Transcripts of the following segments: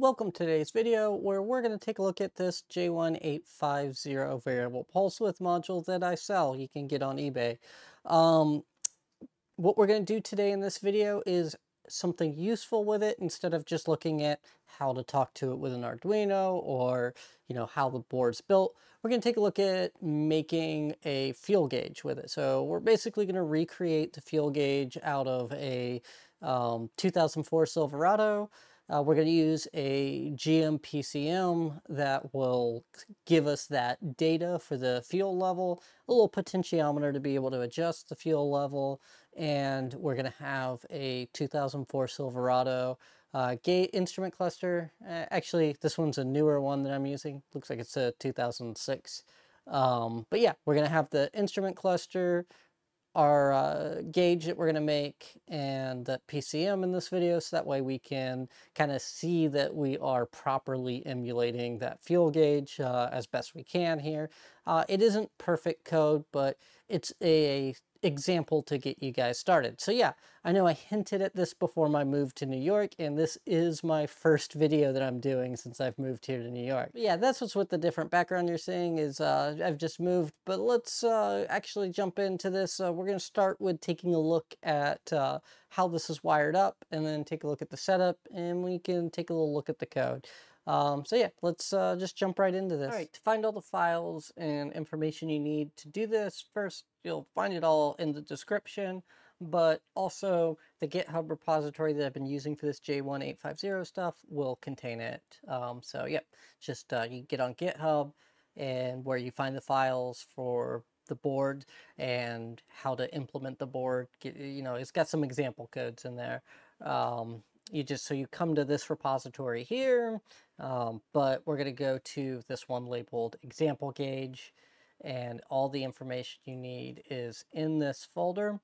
welcome to today's video where we're going to take a look at this J1850 variable pulse width module that I sell. You can get on eBay. Um, what we're going to do today in this video is something useful with it instead of just looking at how to talk to it with an Arduino or you know how the board's built. We're going to take a look at making a fuel gauge with it. So we're basically going to recreate the fuel gauge out of a um, 2004 Silverado. Uh, we're going to use a GM PCM that will give us that data for the fuel level, a little potentiometer to be able to adjust the fuel level, and we're going to have a 2004 Silverado uh, gate instrument cluster. Uh, actually, this one's a newer one that I'm using. Looks like it's a 2006. Um, but yeah, we're going to have the instrument cluster, our uh, gauge that we're going to make and the PCM in this video so that way we can kind of see that we are properly emulating that fuel gauge uh, as best we can here. Uh, it isn't perfect code, but it's a example to get you guys started. So yeah, I know I hinted at this before my move to New York, and this is my first video that I'm doing since I've moved here to New York. But yeah, that's what's with the different background you're seeing is uh, I've just moved, but let's uh, actually jump into this. Uh, we're gonna start with taking a look at uh, how this is wired up, and then take a look at the setup, and we can take a little look at the code. Um, so yeah, let's uh, just jump right into this. All right, to find all the files and information you need to do this, first you'll find it all in the description, but also the GitHub repository that I've been using for this J1850 stuff will contain it. Um, so yep, just uh, you get on GitHub and where you find the files for the board and how to implement the board. You know, it's got some example codes in there. Um, you just so you come to this repository here um, but we're going to go to this one labeled example gauge and all the information you need is in this folder.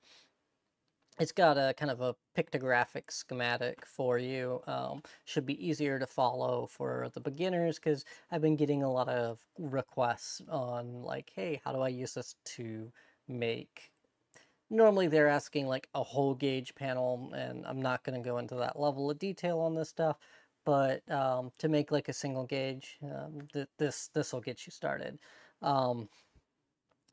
It's got a kind of a pictographic schematic for you um, should be easier to follow for the beginners because I've been getting a lot of requests on like hey how do I use this to make normally they're asking like a whole gauge panel and I'm not going to go into that level of detail on this stuff but um, to make like a single gauge um, th this this will get you started. Um,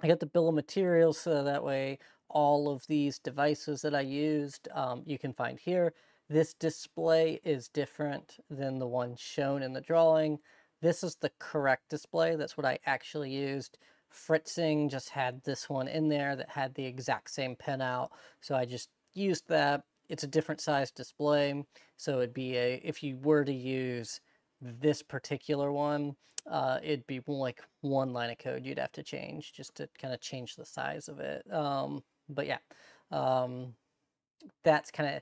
I got the bill of materials so that way all of these devices that I used um, you can find here. This display is different than the one shown in the drawing. This is the correct display. That's what I actually used Fritzing just had this one in there that had the exact same pinout. So I just used that. It's a different size display. So it'd be a, if you were to use this particular one, uh, it'd be like one line of code you'd have to change just to kind of change the size of it. Um, but yeah, um, that's kind of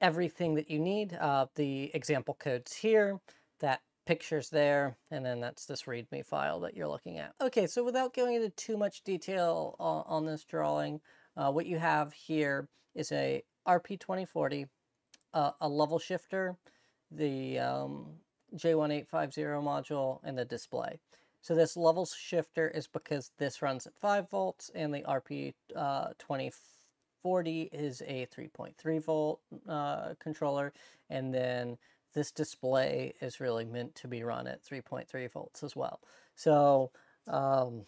everything that you need. Uh, the example codes here, that pictures there, and then that's this README file that you're looking at. Okay, so without going into too much detail on, on this drawing, uh, what you have here is a RP2040, uh, a level shifter, the um, J1850 module, and the display. So this level shifter is because this runs at 5 volts, and the RP2040 uh, is a 3.3 volt uh, controller, and then this display is really meant to be run at 3.3 volts as well. So, um,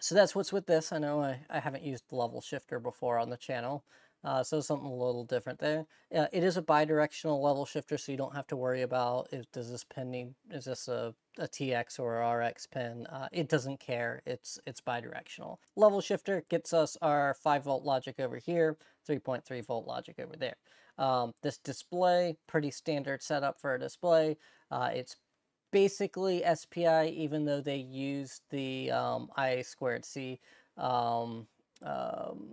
so that's what's with this. I know I, I haven't used the level shifter before on the channel, uh, so something a little different there. Uh, it is a bidirectional level shifter, so you don't have to worry about if does this pin need, is this a, a TX or a RX pin. Uh, it doesn't care, it's, it's bidirectional. Level shifter gets us our 5 volt logic over here, 3.3 volt logic over there. Um, this display, pretty standard setup for a display. Uh, it's basically SPI, even though they use the um, I squared C um, um,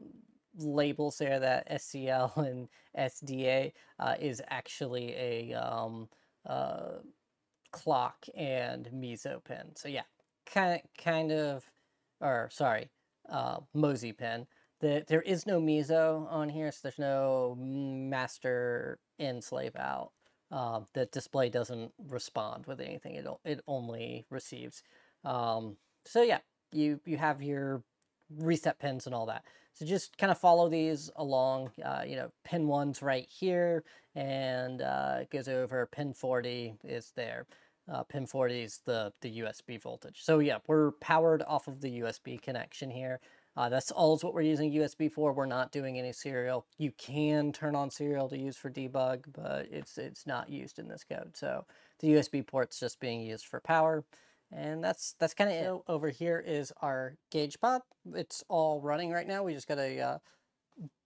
labels there that SCL and SDA uh, is actually a um, uh, clock and MISO pin. So yeah, kind kind of, or sorry, uh, MOSI pin. The, there is no MISO on here, so there's no master in slave out. Um, the display doesn't respond with anything. It, it only receives. Um, so yeah, you, you have your reset pins and all that. So just kind of follow these along. Uh, you know, pin one's right here, and uh, it goes over. Pin 40 is there. Uh, pin 40 is the, the USB voltage. So yeah, we're powered off of the USB connection here. Uh, that's all what we're using USB for. We're not doing any serial. You can turn on serial to use for debug, but it's it's not used in this code. So the USB port's just being used for power. And that's that's kind of it. Over here is our gauge pod. It's all running right now. We just got a uh,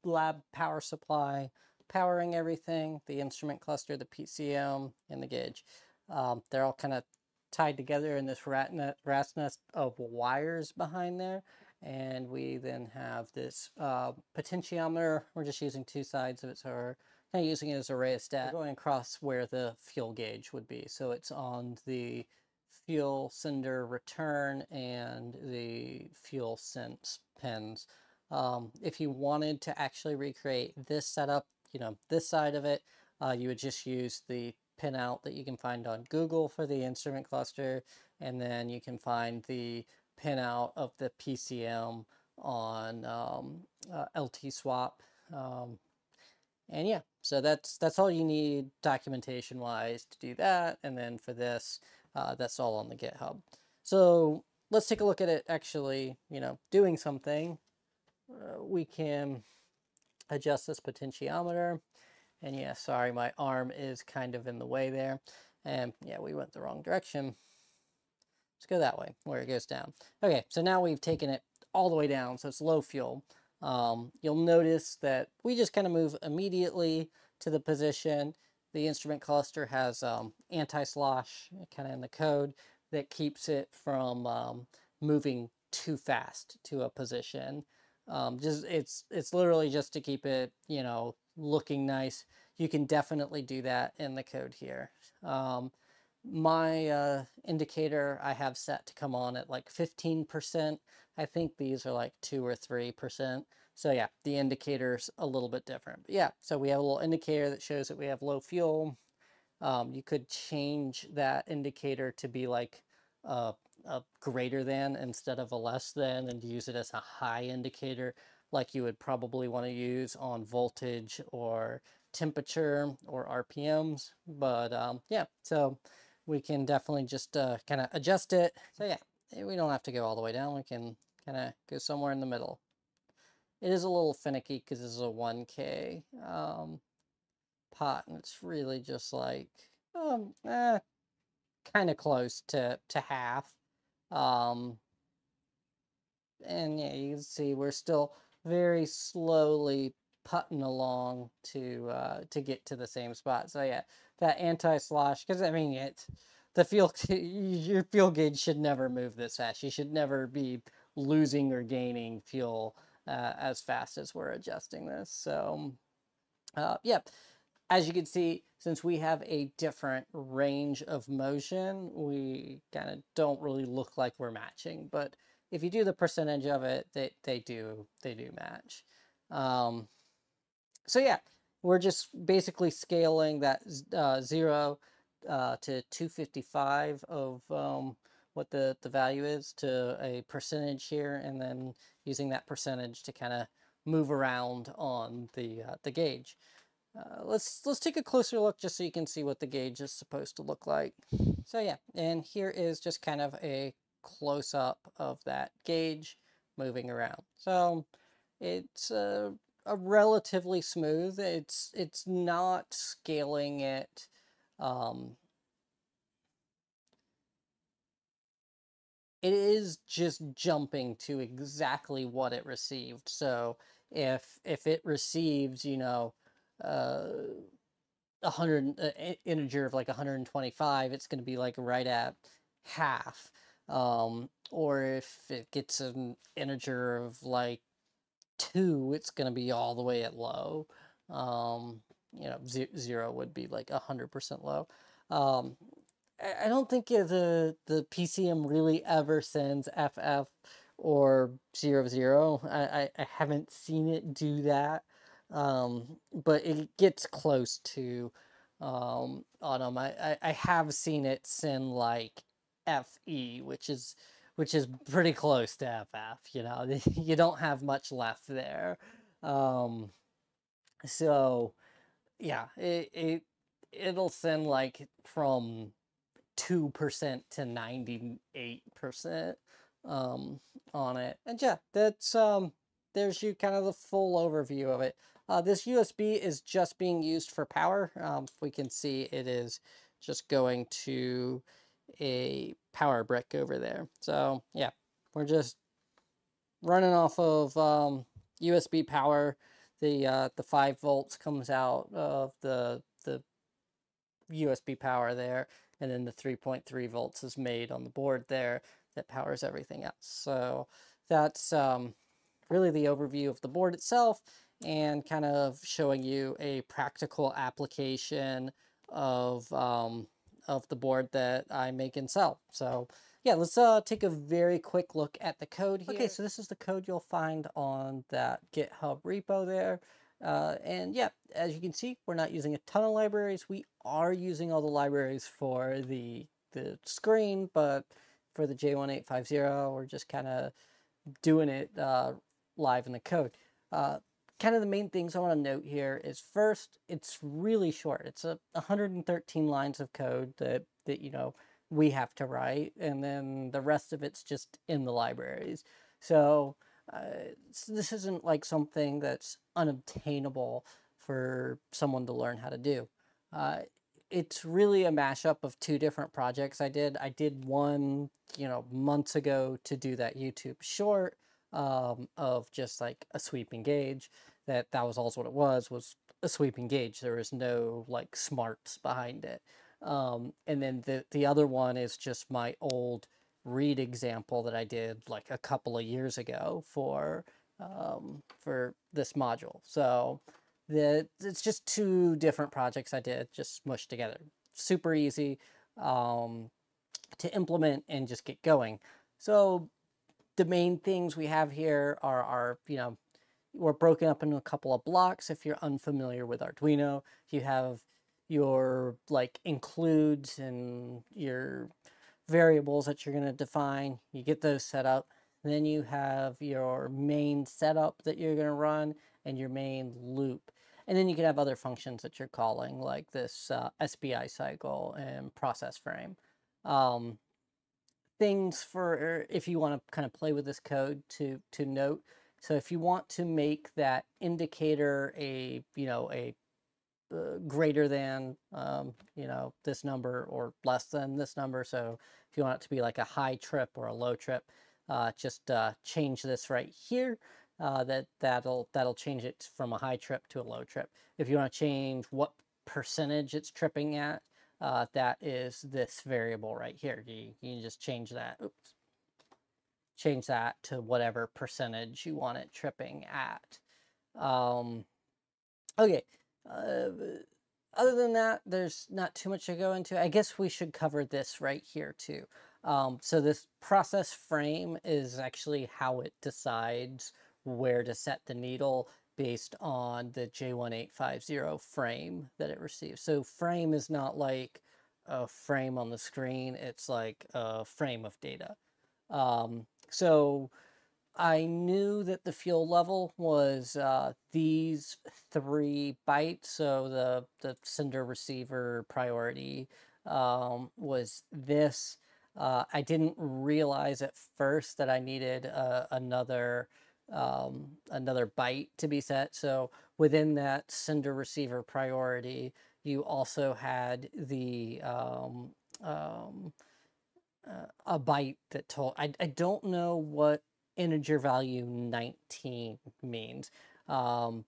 lab power supply powering everything, the instrument cluster, the PCM, and the gauge. Um, they're all kind of tied together in this rat net, nest of wires behind there. And we then have this uh, potentiometer. We're just using two sides of it, so we're kind of using it as a rheostat. We're going across where the fuel gauge would be. So it's on the fuel sender return and the fuel sense pins. Um, if you wanted to actually recreate this setup, you know, this side of it, uh, you would just use the pinout that you can find on Google for the instrument cluster, and then you can find the pinout of the PCM on um, uh, LT swap. Um, and yeah, so that's that's all you need documentation wise to do that. And then for this, uh, that's all on the GitHub. So let's take a look at it actually, you know, doing something. Uh, we can adjust this potentiometer. And yeah, sorry, my arm is kind of in the way there. And yeah, we went the wrong direction. Let's go that way, where it goes down. Okay, so now we've taken it all the way down, so it's low fuel. Um, you'll notice that we just kind of move immediately to the position the instrument cluster has um, anti-slosh kind of in the code that keeps it from um, moving too fast to a position. Um, just it's it's literally just to keep it you know looking nice. You can definitely do that in the code here. Um, my uh, indicator I have set to come on at like 15%. I think these are like 2 or 3%. So yeah, the indicator's a little bit different. But yeah, so we have a little indicator that shows that we have low fuel. Um, you could change that indicator to be like a, a greater than instead of a less than and use it as a high indicator like you would probably want to use on voltage or temperature or RPMs. But um, yeah, so we can definitely just uh, kind of adjust it. So yeah, we don't have to go all the way down. We can kind of go somewhere in the middle. It is a little finicky because this is a 1K um, pot, and it's really just like um, eh, kind of close to, to half. Um, and yeah, you can see we're still very slowly putting along to uh, to get to the same spot. So yeah, that anti-slosh, because I mean, it the fuel your fuel gauge should never move this fast. You should never be losing or gaining fuel uh, as fast as we're adjusting this. So, uh, yeah, as you can see, since we have a different range of motion, we kind of don't really look like we're matching. But if you do the percentage of it, they, they do they do match. Um, so yeah, we're just basically scaling that uh, zero uh, to 255 of um, what the, the value is to a percentage here, and then using that percentage to kind of move around on the, uh, the gauge. Uh, let's let's take a closer look just so you can see what the gauge is supposed to look like. So yeah, and here is just kind of a close-up of that gauge moving around. So it's a, a relatively smooth. It's it's not scaling it um, it is just jumping to exactly what it received. So if if it receives, you know, uh, a hundred uh, integer of like 125, it's going to be like right at half. Um, or if it gets an integer of like two, it's going to be all the way at low. Um, you know, zero would be like 100% low. Um, I don't think the the PCM really ever sends FF or zero zero. I, I, haven't seen it do that, um, but it gets close to um, Autumn. I, I, I have seen it send like FE, which is which is pretty close to FF. You know, you don't have much left there. Um, so yeah, it, it it'll send like from two percent to ninety eight percent um on it, and yeah, that's um there's you kind of the full overview of it. Uh, this USB is just being used for power. Um, we can see it is just going to a power brick over there. So yeah, we're just running off of um, USB power. The uh, the five volts comes out of the the USB power there, and then the 3.3 volts is made on the board there that powers everything else. So that's um, really the overview of the board itself and kind of showing you a practical application of um, of the board that I make and sell. So yeah, let's uh, take a very quick look at the code here. Okay, so this is the code you'll find on that GitHub repo there. Uh, and yeah, as you can see, we're not using a ton of libraries. We are using all the libraries for the, the screen, but for the J1850, we're just kind of doing it uh, live in the code. Kind of the main things I want to note here is first, it's really short. It's a 113 lines of code that, that, you know, we have to write, and then the rest of it's just in the libraries. So, uh, this isn't like something that's unobtainable for someone to learn how to do. Uh, it's really a mashup of two different projects I did. I did one, you know, months ago to do that YouTube short um, of just like a sweeping gauge that that was also what it was was a sweeping gauge. There was no like smarts behind it. Um, and then the the other one is just my old read example that I did like a couple of years ago for um, for this module. So the it's just two different projects I did just smushed together. Super easy um, to implement and just get going. So the main things we have here are our, you know, we're broken up into a couple of blocks if you're unfamiliar with Arduino. You have your like includes and your variables that you're going to define. You get those set up. Then you have your main setup that you're going to run and your main loop. And then you can have other functions that you're calling like this uh, SPI cycle and process frame. Um, things for if you want to kind of play with this code to to note. So if you want to make that indicator a you know a uh, greater than um, you know this number or less than this number. So if you want it to be like a high trip or a low trip, uh, just uh, change this right here. Uh, that that'll that'll change it from a high trip to a low trip. If you want to change what percentage it's tripping at, uh, that is this variable right here. You, you can just change that. Oops. Change that to whatever percentage you want it tripping at. Um, okay. Uh, other than that, there's not too much to go into. I guess we should cover this right here too. Um, so this process frame is actually how it decides where to set the needle based on the J1850 frame that it receives. So frame is not like a frame on the screen, it's like a frame of data. Um, so I knew that the fuel level was uh, these three bytes. So the, the sender receiver priority um, was this. Uh, I didn't realize at first that I needed uh, another um, another byte to be set. So within that sender receiver priority, you also had the um, um, uh, a byte that told. I, I don't know what integer value 19 means. Um,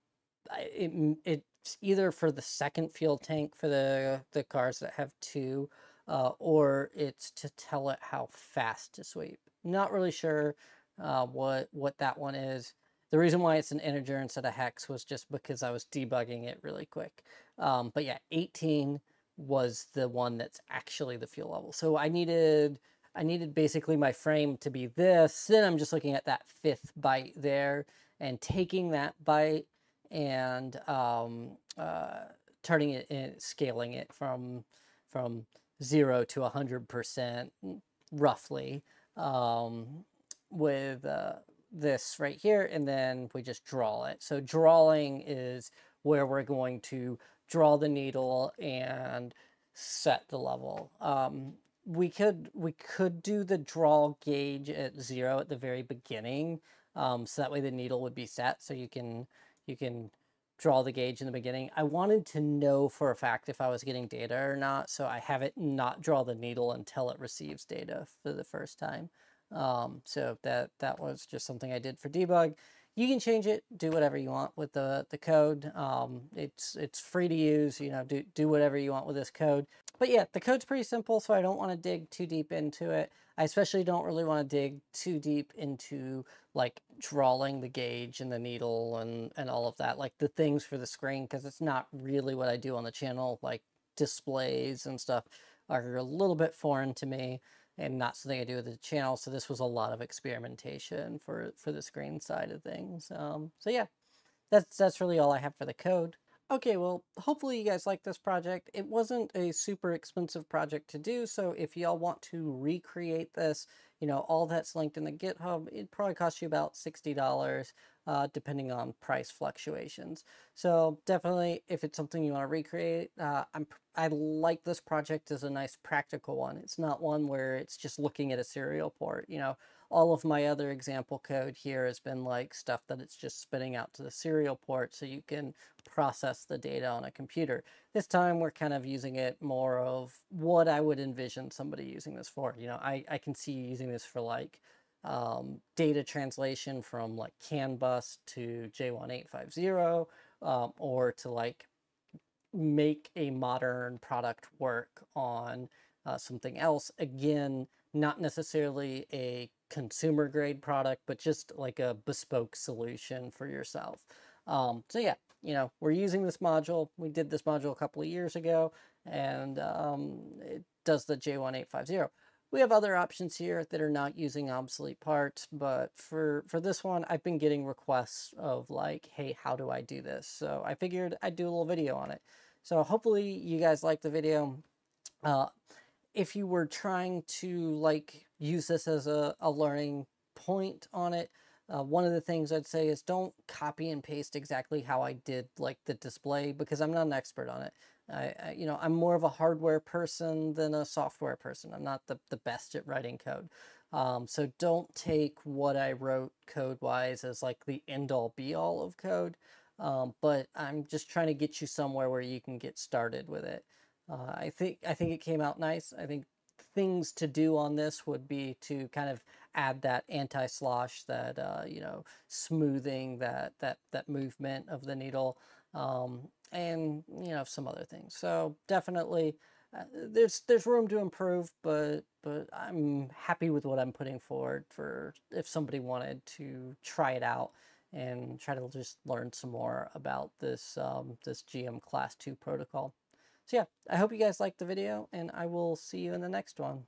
it, it's either for the second fuel tank for the, the cars that have two, uh, or it's to tell it how fast to sweep. Not really sure uh, what what that one is. The reason why it's an integer instead of hex was just because I was debugging it really quick. Um, but yeah, 18 was the one that's actually the fuel level. So I needed I needed basically my frame to be this. Then I'm just looking at that fifth byte there and taking that byte and um, uh, turning it in, scaling it from from zero to 100% roughly um, with uh, this right here, and then we just draw it. So drawing is where we're going to draw the needle and set the level. Um, we could we could do the draw gauge at zero at the very beginning, um, so that way the needle would be set. So you can you can draw the gauge in the beginning. I wanted to know for a fact if I was getting data or not, so I have it not draw the needle until it receives data for the first time. Um, so that that was just something I did for debug. You can change it, do whatever you want with the, the code. Um, it's it's free to use, you know, do, do whatever you want with this code. But yeah, the code's pretty simple, so I don't want to dig too deep into it. I especially don't really want to dig too deep into like drawing the gauge and the needle and, and all of that, like the things for the screen, because it's not really what I do on the channel, like displays and stuff are a little bit foreign to me and not something I do with the channel. So this was a lot of experimentation for, for the screen side of things. Um, so yeah, that's, that's really all I have for the code. Okay, well, hopefully you guys like this project. It wasn't a super expensive project to do, so if y'all want to recreate this, you know, all that's linked in the GitHub. It probably costs you about $60, uh, depending on price fluctuations. So definitely, if it's something you want to recreate, uh, I'm, I like this project as a nice practical one. It's not one where it's just looking at a serial port, you know, all of my other example code here has been like stuff that it's just spitting out to the serial port so you can process the data on a computer. This time we're kind of using it more of what I would envision somebody using this for. You know, I, I can see using this for like um, data translation from like CAN bus to J1850 um, or to like make a modern product work on uh, something else. Again, not necessarily a consumer grade product, but just like a bespoke solution for yourself. Um, so yeah, you know, we're using this module. We did this module a couple of years ago, and um, it does the J1850. We have other options here that are not using obsolete parts, but for, for this one, I've been getting requests of like, hey, how do I do this? So I figured I'd do a little video on it. So hopefully you guys like the video. Uh, if you were trying to like use this as a, a learning point on it, uh, one of the things I'd say is don't copy and paste exactly how I did like the display because I'm not an expert on it. I, I, you know, I'm more of a hardware person than a software person. I'm not the, the best at writing code. Um, so don't take what I wrote code-wise as like the end-all be-all of code. Um, but I'm just trying to get you somewhere where you can get started with it. Uh, I think I think it came out nice. I think things to do on this would be to kind of add that anti-slosh, that uh, you know, smoothing that that that movement of the needle, um, and you know some other things. So definitely, uh, there's there's room to improve, but but I'm happy with what I'm putting forward for if somebody wanted to try it out and try to just learn some more about this um, this GM Class 2 protocol. So yeah, I hope you guys liked the video, and I will see you in the next one.